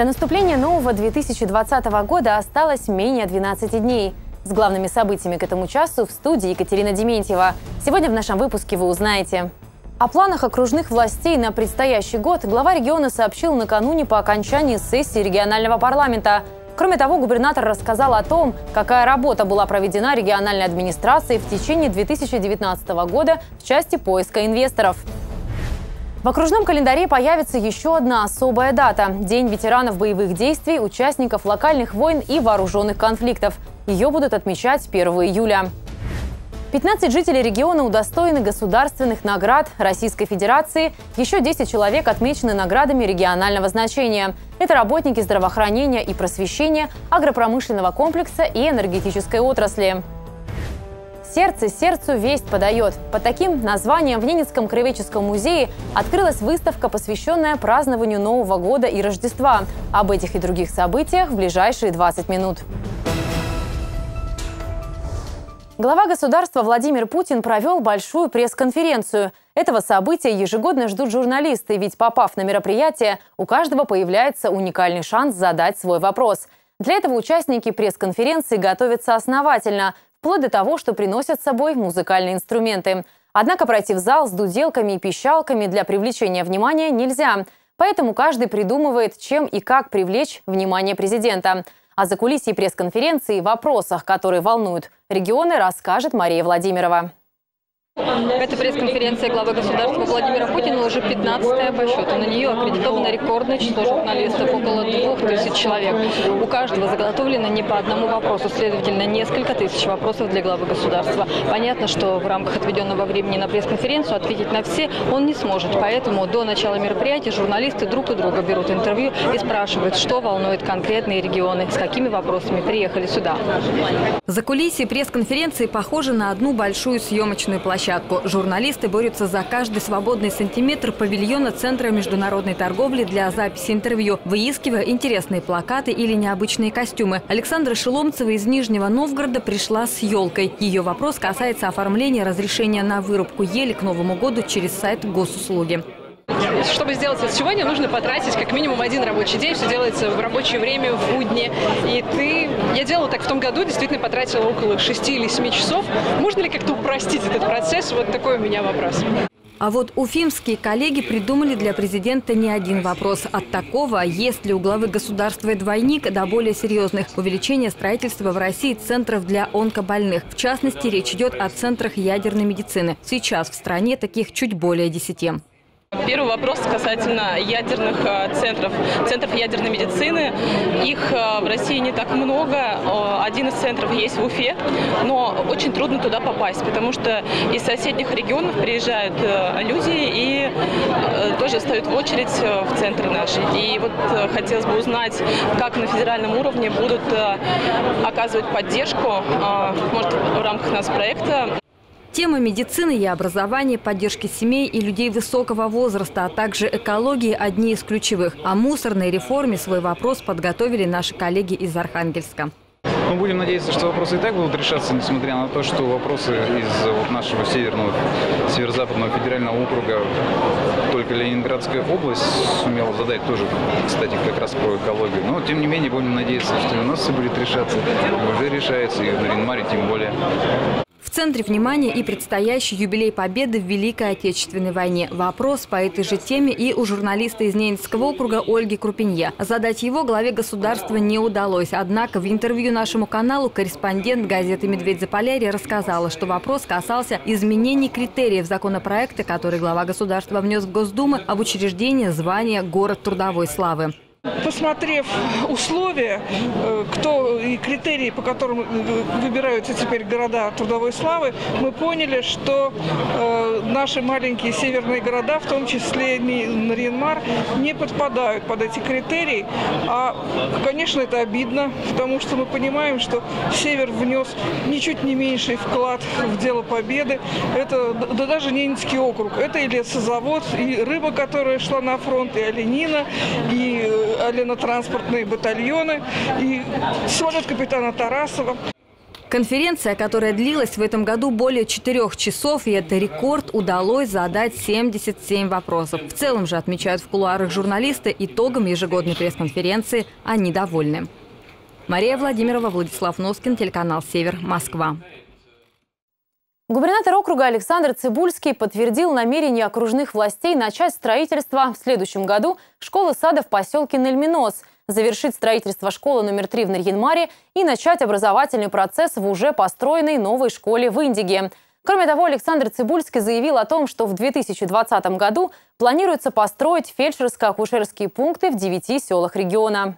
До наступления нового 2020 года осталось менее 12 дней. С главными событиями к этому часу в студии Екатерина Дементьева. Сегодня в нашем выпуске вы узнаете. О планах окружных властей на предстоящий год глава региона сообщил накануне по окончании сессии регионального парламента. Кроме того, губернатор рассказал о том, какая работа была проведена региональной администрацией в течение 2019 года в части поиска инвесторов. В окружном календаре появится еще одна особая дата – День ветеранов боевых действий, участников локальных войн и вооруженных конфликтов. Ее будут отмечать 1 июля. 15 жителей региона удостоены государственных наград Российской Федерации. Еще 10 человек отмечены наградами регионального значения. Это работники здравоохранения и просвещения, агропромышленного комплекса и энергетической отрасли. «Сердце сердцу весть подает». Под таким названием в Ненецком краеведческом музее открылась выставка, посвященная празднованию Нового года и Рождества. Об этих и других событиях в ближайшие 20 минут. Глава государства Владимир Путин провел большую пресс-конференцию. Этого события ежегодно ждут журналисты, ведь попав на мероприятие, у каждого появляется уникальный шанс задать свой вопрос. Для этого участники пресс-конференции готовятся основательно – вплоть до того, что приносят с собой музыкальные инструменты. Однако пройти в зал с дуделками и пищалками для привлечения внимания нельзя. Поэтому каждый придумывает, чем и как привлечь внимание президента. О закулисье пресс-конференции и вопросах, которые волнуют регионы, расскажет Мария Владимирова. Это пресс-конференция главы государства Владимира Путина уже 15-я по счету. На нее аккредитовано рекордное число журналистов, около двух тысяч человек. У каждого заготовлено не по одному вопросу, следовательно, несколько тысяч вопросов для главы государства. Понятно, что в рамках отведенного времени на пресс-конференцию ответить на все он не сможет. Поэтому до начала мероприятия журналисты друг у друга берут интервью и спрашивают, что волнует конкретные регионы, с какими вопросами приехали сюда. За кулисье пресс-конференции похожи на одну большую съемочную площадку площадку. Журналисты борются за каждый свободный сантиметр павильона Центра международной торговли для записи интервью, выискивая интересные плакаты или необычные костюмы. Александра Шеломцева из Нижнего Новгорода пришла с елкой. Ее вопрос касается оформления разрешения на вырубку ели к Новому году через сайт госуслуги. Чтобы сделать это сегодня, нужно потратить как минимум один рабочий день. Все делается в рабочее время, в будни. И ты... Я делала так в том году, действительно потратила около 6 или 7 часов. Можно ли как-то упростить этот процесс? Вот такой у меня вопрос. А вот уфимские коллеги придумали для президента не один вопрос. От такого, есть ли у главы государства двойник, до более серьезных – увеличение строительства в России центров для онкобольных. В частности, речь идет о центрах ядерной медицины. Сейчас в стране таких чуть более десяти. Первый вопрос касательно ядерных э, центров, центров ядерной медицины. Их э, в России не так много. Один из центров есть в Уфе, но очень трудно туда попасть, потому что из соседних регионов приезжают э, люди и тоже встают в очередь в центр наш. И вот хотелось бы узнать, как на федеральном уровне будут оказывать поддержку, может, в рамках нас проекта Тема медицины и образования, поддержки семей и людей высокого возраста, а также экологии – одни из ключевых. О мусорной реформе свой вопрос подготовили наши коллеги из Архангельска. Мы будем надеяться, что вопросы и так будут решаться, несмотря на то, что вопросы из вот нашего северного, северо-западного федерального округа только Ленинградская область сумела задать тоже, кстати, как раз про экологию. Но, тем не менее, будем надеяться, что и у нас все будет решаться, уже решается, и в Наринмаре тем более. В центре внимания и предстоящий юбилей Победы в Великой Отечественной войне. Вопрос по этой же теме и у журналиста из Ненецкого округа Ольги Крупинье. Задать его главе государства не удалось. Однако в интервью нашему каналу корреспондент газеты «Медведь Заполярье» рассказала, что вопрос касался изменений критериев законопроекта, который глава государства внес в Госдуму об учреждении звания «Город трудовой славы». Посмотрев условия, э, кто и критерии, по которым э, выбираются теперь города трудовой славы, мы поняли, что э, наши маленькие северные города, в том числе Нарьянмар, не подпадают под эти критерии. А, конечно, это обидно, потому что мы понимаем, что Север внес ничуть не меньший вклад в дело победы. Это да даже Ненецкий округ. Это и лесозавод, и рыба, которая шла на фронт, и оленина, и оленотранспортные батальоны и самолет капитана Тарасова. Конференция, которая длилась в этом году более четырех часов, и это рекорд, удалось задать 77 вопросов. В целом же, отмечают в кулуарах журналисты, итогом ежегодной пресс-конференции они довольны. Мария Владимирова, Владислав Носкин, телеканал «Север», Москва. Губернатор округа Александр Цибульский подтвердил намерение окружных властей начать строительство в следующем году школы-сада в поселке Нельминос, завершить строительство школы номер 3 в Нарьинмаре и начать образовательный процесс в уже построенной новой школе в Индиге. Кроме того, Александр Цибульский заявил о том, что в 2020 году планируется построить фельдшерско-акушерские пункты в девяти селах региона.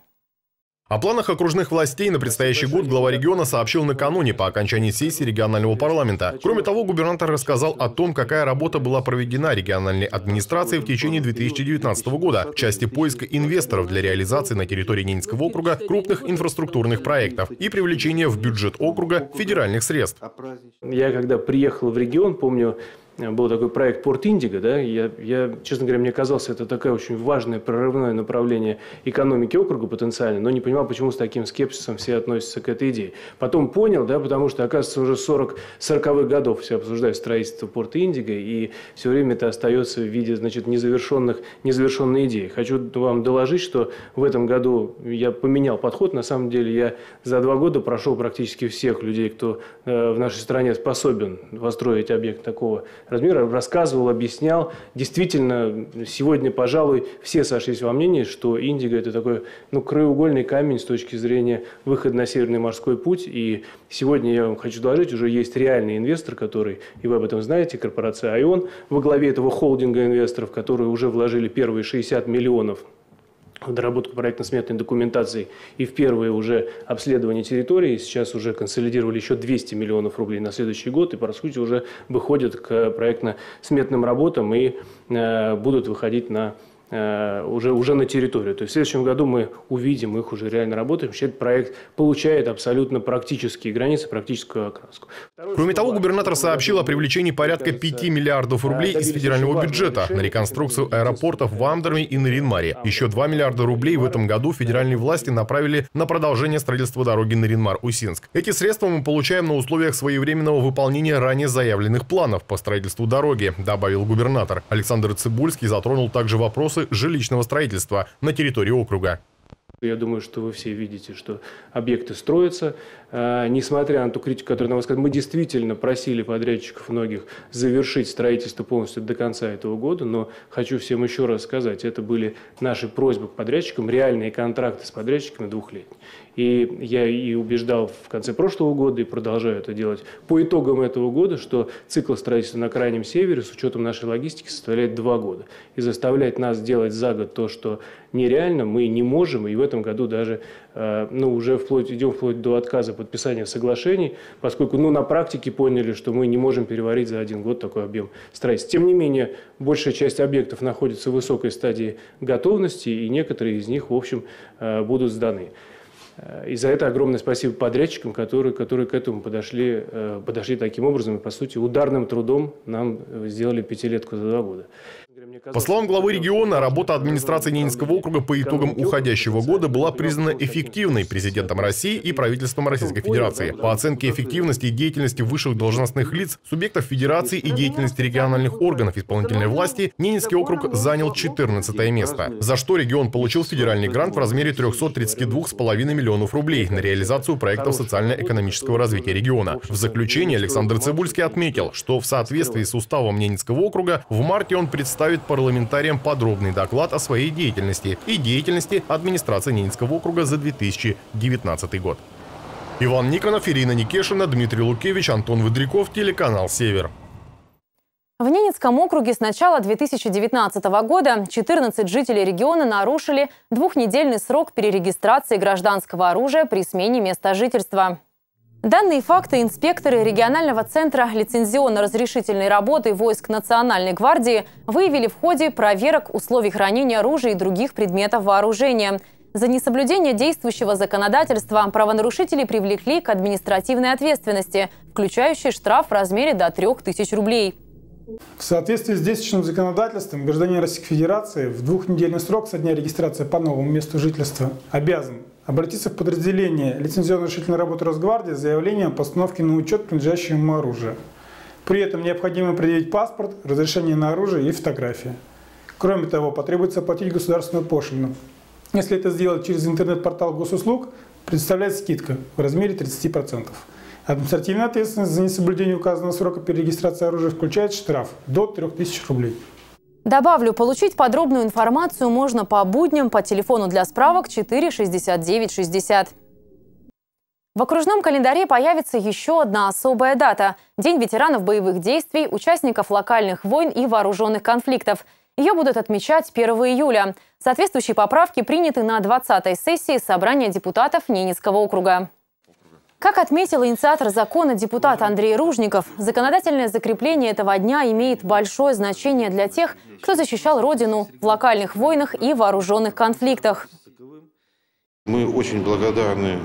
О планах окружных властей на предстоящий год глава региона сообщил накануне по окончании сессии регионального парламента. Кроме того, губернатор рассказал о том, какая работа была проведена региональной администрацией в течение 2019 года в части поиска инвесторов для реализации на территории Ненецкого округа крупных инфраструктурных проектов и привлечения в бюджет округа федеральных средств. Я когда приехал в регион, помню, был такой проект «Порт Индиго», да, я, я, честно говоря, мне казалось, это такое очень важное прорывное направление экономики округа потенциально, но не понимал, почему с таким скепсисом все относятся к этой идее. Потом понял, да, потому что, оказывается, уже 40, 40-х годов все обсуждают строительство порта Индиго, и все время это остается в виде, значит, незавершенных, незавершенной идеи. Хочу вам доложить, что в этом году я поменял подход. На самом деле я за два года прошел практически всех людей, кто э, в нашей стране способен построить объект такого размера, рассказывал, объяснял. Действительно, сегодня, пожалуй, все сошлись во мнении, что Индиго – это такой ну, краеугольный камень с точки зрения выхода на Северный морской путь. И сегодня, я вам хочу доложить, уже есть реальный инвестор, который, и вы об этом знаете, корпорация «Айон», во главе этого холдинга инвесторов, которые уже вложили первые 60 миллионов доработку проектно-сметной документации и в первое уже обследование территории. Сейчас уже консолидировали еще 200 миллионов рублей на следующий год и, по сути, уже выходят к проектно-сметным работам и э, будут выходить на уже, уже на территорию. То есть в следующем году мы увидим их уже реально работаем. Этот проект получает абсолютно практические границы, практическую окраску. Кроме того, губернатор сообщил о привлечении порядка 5 миллиардов рублей из федерального бюджета на реконструкцию аэропортов в Амдерме и Наринмаре. Еще 2 миллиарда рублей в этом году федеральные власти направили на продолжение строительства дороги Наринмар-Усинск. Эти средства мы получаем на условиях своевременного выполнения ранее заявленных планов по строительству дороги, добавил губернатор. Александр Цибульский затронул также вопросы вопросы жилищного строительства на территории округа. Я думаю, что вы все видите, что объекты строятся. А, несмотря на ту критику, которую на вас сказали, мы действительно просили подрядчиков многих завершить строительство полностью до конца этого года, но хочу всем еще раз сказать, это были наши просьбы к подрядчикам, реальные контракты с подрядчиками двухлетние. И я и убеждал в конце прошлого года и продолжаю это делать по итогам этого года, что цикл строительства на Крайнем Севере с учетом нашей логистики составляет два года. И заставлять нас делать за год то, что нереально, мы не можем. И в этом году даже э, ну, уже вплоть, идем вплоть до отказа подписания соглашений, поскольку ну, на практике поняли, что мы не можем переварить за один год такой объем строительства. Тем не менее, большая часть объектов находится в высокой стадии готовности, и некоторые из них, в общем, э, будут сданы. Э, и за это огромное спасибо подрядчикам, которые, которые к этому подошли, э, подошли таким образом и, по сути, ударным трудом нам э, сделали пятилетку за два года. По словам главы региона, работа администрации Ненецкого округа по итогам уходящего года была признана эффективной президентом России и правительством Российской Федерации. По оценке эффективности и деятельности высших должностных лиц, субъектов Федерации и деятельности региональных органов исполнительной власти, Ненецкий округ занял 14 место, за что регион получил федеральный грант в размере 332,5 миллионов рублей на реализацию проектов социально-экономического развития региона. В заключение Александр Цибульский отметил, что в соответствии с уставом Ненецкого округа в марте он представит парламентариям подробный доклад о своей деятельности и деятельности администрации Ненецкого округа за 2019 год. Иван Никонов, Ирина Никешина, Дмитрий Лукевич, Антон Выдряков, телеканал «Север». В Ненецком округе с начала 2019 года 14 жителей региона нарушили двухнедельный срок перерегистрации гражданского оружия при смене места жительства. Данные факты инспекторы регионального центра лицензионно-разрешительной работы войск Национальной гвардии выявили в ходе проверок условий хранения оружия и других предметов вооружения. За несоблюдение действующего законодательства правонарушителей привлекли к административной ответственности, включающей штраф в размере до 3000 рублей. В соответствии с действующим законодательством гражданин Российской Федерации в двухнедельный срок со дня регистрации по новому месту жительства обязан обратиться в подразделение лицензионно-решительной работы Росгвардии с заявлением о постановке на учет принадлежащего ему оружия. При этом необходимо предъявить паспорт, разрешение на оружие и фотография. Кроме того, потребуется оплатить государственную пошлину. Если это сделать через интернет-портал госуслуг, представляет скидка в размере 30%. Административная ответственность за несоблюдение указанного срока перерегистрации оружия включает штраф до 3000 рублей. Добавлю, получить подробную информацию можно по будням по телефону для справок 46960. В окружном календаре появится еще одна особая дата – День ветеранов боевых действий, участников локальных войн и вооруженных конфликтов. Ее будут отмечать 1 июля. Соответствующие поправки приняты на 20-й сессии Собрания депутатов Ненецкого округа. Как отметил инициатор закона депутат Андрей Ружников, законодательное закрепление этого дня имеет большое значение для тех, кто защищал Родину в локальных войнах и вооруженных конфликтах. Мы очень благодарны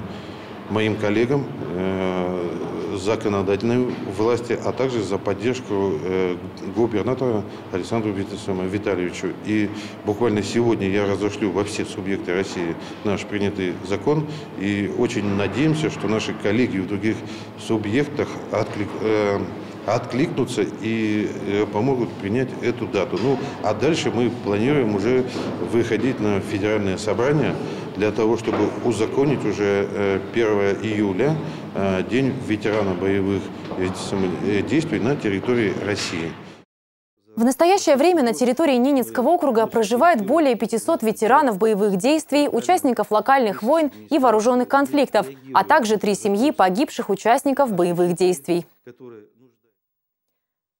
моим коллегам, э, законодательной власти, а также за поддержку э, губернатора Александру Витальевичу. И буквально сегодня я разошлю во все субъекты России наш принятый закон. И очень надеемся, что наши коллеги в других субъектах отклик, э, откликнутся и э, помогут принять эту дату. Ну, а дальше мы планируем уже выходить на федеральное собрание для того, чтобы узаконить уже 1 июля Э, День ветерана боевых э, действий на территории России. В настоящее время на территории Ненецкого округа проживает более 500 ветеранов боевых действий, участников локальных войн и вооруженных конфликтов, а также три семьи погибших участников боевых действий.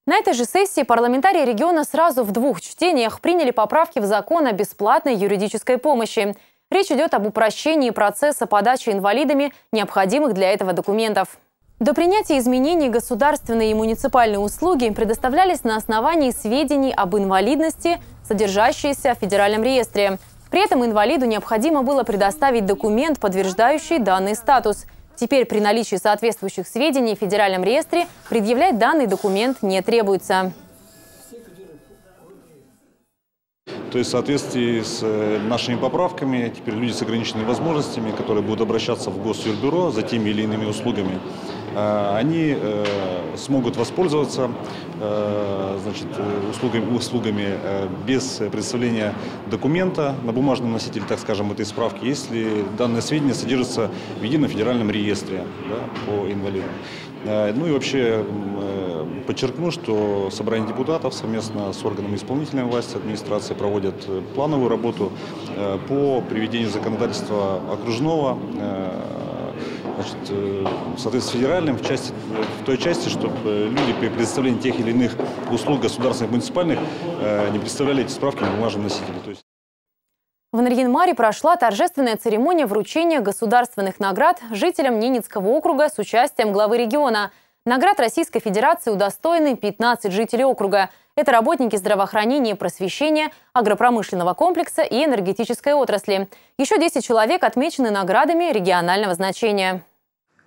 На этой же сессии парламентарии региона сразу в двух чтениях приняли поправки в закон о бесплатной юридической помощи – Речь идет об упрощении процесса подачи инвалидами необходимых для этого документов. До принятия изменений государственные и муниципальные услуги предоставлялись на основании сведений об инвалидности, содержащиеся в Федеральном реестре. При этом инвалиду необходимо было предоставить документ, подтверждающий данный статус. Теперь при наличии соответствующих сведений в Федеральном реестре предъявлять данный документ не требуется. То есть в соответствии с э, нашими поправками теперь люди с ограниченными возможностями, которые будут обращаться в Госюрбюро за теми или иными услугами, э, они э, смогут воспользоваться значит, услугами, услугами без представления документа на бумажном носителе, так скажем, этой справки, если данные сведения содержатся в едином федеральном реестре да, по инвалидам. Ну и вообще Подчеркну, что собрание депутатов совместно с органами исполнительной власти, администрации проводят э, плановую работу э, по приведению законодательства окружного э, значит, в соответствии с федеральным в, части, в той части, чтобы люди при предоставлении тех или иных услуг государственных, муниципальных не представляли эти справки на бумажном носителе. То есть... В Нарьинмаре прошла торжественная церемония вручения государственных наград жителям Ненецкого округа с участием главы региона – Наград Российской Федерации удостоены 15 жителей округа. Это работники здравоохранения и просвещения, агропромышленного комплекса и энергетической отрасли. Еще 10 человек отмечены наградами регионального значения.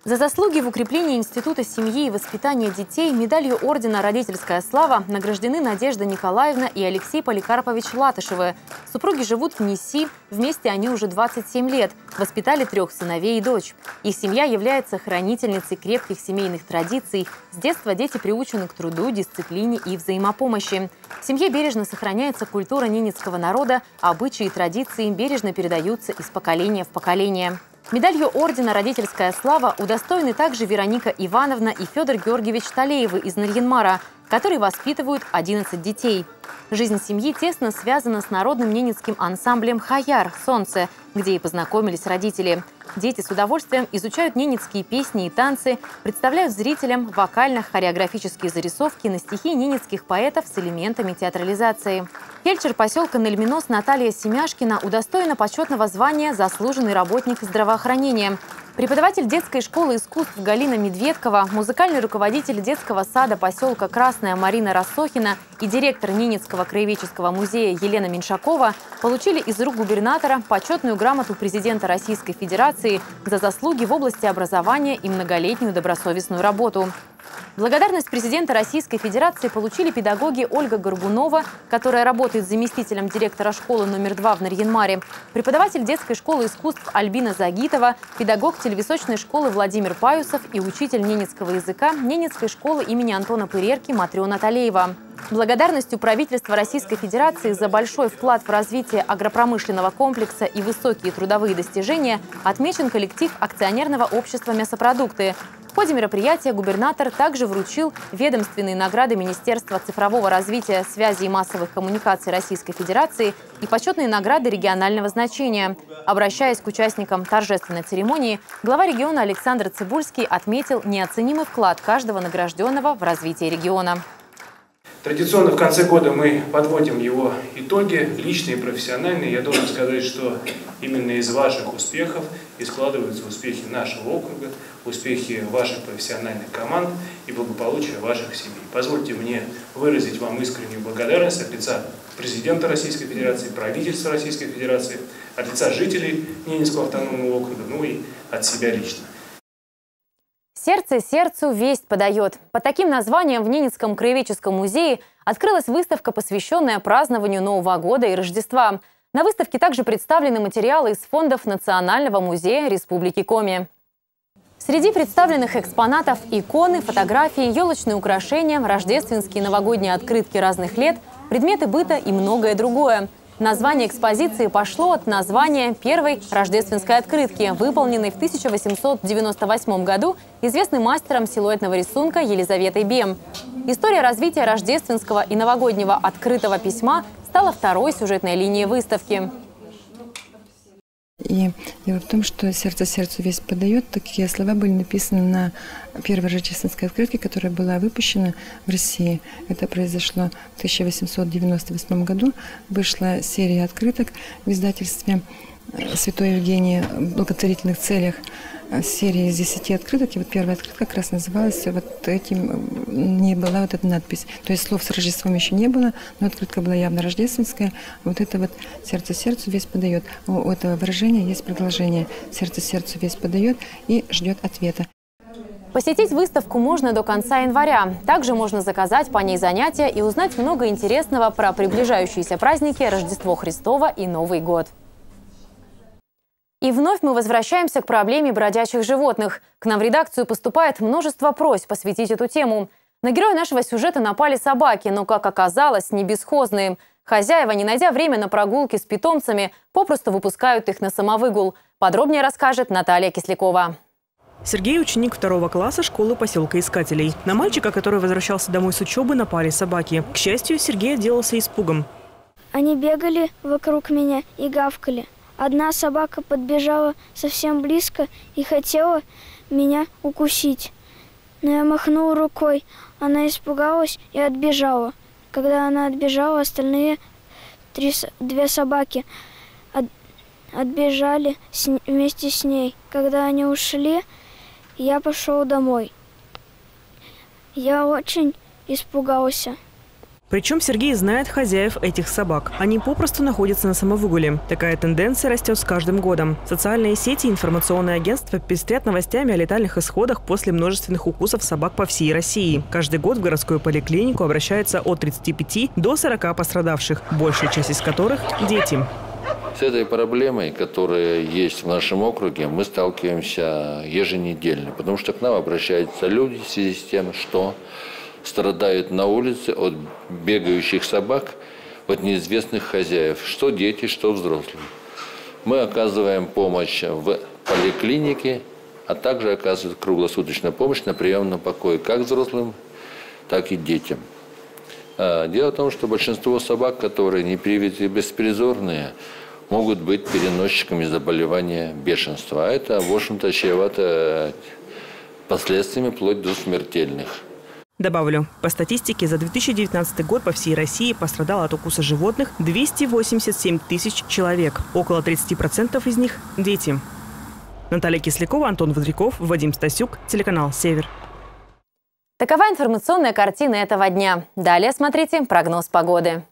За заслуги в укреплении Института семьи и воспитания детей медалью ордена «Родительская слава» награждены Надежда Николаевна и Алексей Поликарпович Латышевы. Супруги живут в Неси, вместе они уже 27 лет, воспитали трех сыновей и дочь. Их семья является хранительницей крепких семейных традиций. С детства дети приучены к труду, дисциплине и взаимопомощи. В семье бережно сохраняется культура ненецкого народа, обычаи и традиции бережно передаются из поколения в поколение. Медалью ордена «Родительская слава» удостоены также Вероника Ивановна и Федор Георгиевич Талеевы из Нарьинмара, которые воспитывают 11 детей. Жизнь семьи тесно связана с народным ненецким ансамблем «Хаяр» «Солнце», где и познакомились родители. Дети с удовольствием изучают ненецкие песни и танцы, представляют зрителям вокально-хореографические зарисовки на стихи ненецких поэтов с элементами театрализации. Фельдшер поселка Нельминос Наталья Семяшкина удостоена почетного звания «Заслуженный работник здравоохранения». Преподаватель детской школы искусств Галина Медведкова, музыкальный руководитель детского сада поселка Красная Марина Рассохина и директор Ненецкого краеведческого музея Елена Меньшакова получили из рук губернатора почетную грамоту президента Российской Федерации за заслуги в области образования и многолетнюю добросовестную работу. Благодарность президента Российской Федерации получили педагоги Ольга Горбунова, которая работает заместителем директора школы номер два в Нарьянмаре, преподаватель детской школы искусств Альбина Загитова, педагог телевисочной школы Владимир Паюсов и учитель ненецкого языка Ненецкой школы имени Антона Пырерки Матрена Талеева. Благодарностью правительства Российской Федерации за большой вклад в развитие агропромышленного комплекса и высокие трудовые достижения отмечен коллектив акционерного общества «Мясопродукты», в ходе мероприятия губернатор также вручил ведомственные награды Министерства цифрового развития, связи и массовых коммуникаций Российской Федерации и почетные награды регионального значения. Обращаясь к участникам торжественной церемонии, глава региона Александр Цибульский отметил неоценимый вклад каждого награжденного в развитие региона. Традиционно в конце года мы подводим его итоги, личные и профессиональные. Я должен сказать, что именно из ваших успехов и складываются успехи нашего округа, успехи ваших профессиональных команд и благополучие ваших семей. Позвольте мне выразить вам искреннюю благодарность от лица президента Российской Федерации, правительства Российской Федерации, от лица жителей Ненецкого автономного округа, ну и от себя лично. Сердце сердцу весть подает. Под таким названием в Ненецком краеведческом музее открылась выставка, посвященная празднованию Нового года и Рождества. На выставке также представлены материалы из фондов Национального музея Республики Коми. Среди представленных экспонатов – иконы, фотографии, елочные украшения, рождественские новогодние открытки разных лет, предметы быта и многое другое – Название экспозиции пошло от названия первой рождественской открытки, выполненной в 1898 году известным мастером силуэтного рисунка Елизаветой Бем. История развития рождественского и новогоднего открытого письма стала второй сюжетной линией выставки. И дело в том, что «Сердце сердцу весь подает». Такие слова были написаны на первой рождественской открытке, которая была выпущена в России. Это произошло в 1898 году. Вышла серия открыток в издательстве Святой Евгении в благотворительных целях серии из 10 открыток. И вот первая открытка как раз называлась вот этим, не была вот эта надпись. То есть слов с Рождеством еще не было, но открытка была явно рождественская. Вот это вот «сердце сердцу весь подает». У этого выражения есть продолжение. «Сердце сердцу весь подает» и ждет ответа. Посетить выставку можно до конца января. Также можно заказать по ней занятия и узнать много интересного про приближающиеся праздники Рождество Христово и Новый год. И вновь мы возвращаемся к проблеме бродячих животных. К нам в редакцию поступает множество просьб посвятить эту тему. На героя нашего сюжета напали собаки, но, как оказалось, не бесхозные. Хозяева, не найдя время на прогулки с питомцами, попросту выпускают их на самовыгул. Подробнее расскажет Наталья Кислякова. Сергей – ученик второго класса школы поселка Искателей. На мальчика, который возвращался домой с учебы, напали собаки. К счастью, Сергей отделался испугом. Они бегали вокруг меня и гавкали. Одна собака подбежала совсем близко и хотела меня укусить. Но я махнул рукой. Она испугалась и отбежала. Когда она отбежала, остальные три, две собаки от, отбежали с, вместе с ней. Когда они ушли, я пошел домой. Я очень испугался. Причем Сергей знает хозяев этих собак. Они попросту находятся на самовыгуле. Такая тенденция растет с каждым годом. Социальные сети и информационные агентства пестрят новостями о летальных исходах после множественных укусов собак по всей России. Каждый год в городскую поликлинику обращается от 35 до 40 пострадавших, большая часть из которых – дети. С этой проблемой, которая есть в нашем округе, мы сталкиваемся еженедельно, потому что к нам обращаются люди в связи с тем, что страдают на улице от бегающих собак, от неизвестных хозяев, что дети, что взрослые. Мы оказываем помощь в поликлинике, а также оказываем круглосуточную помощь на приемном покое как взрослым, так и детям. А, дело в том, что большинство собак, которые не привиты беспризорные, могут быть переносчиками заболевания бешенства. А это, в общем-то, чревато последствиями вплоть до смертельных. Добавлю, по статистике за 2019 год по всей России пострадало от укуса животных 287 тысяч человек. Около 30% из них – дети. Наталья Кислякова, Антон Водряков, Вадим Стасюк, телеканал «Север». Такова информационная картина этого дня. Далее смотрите прогноз погоды.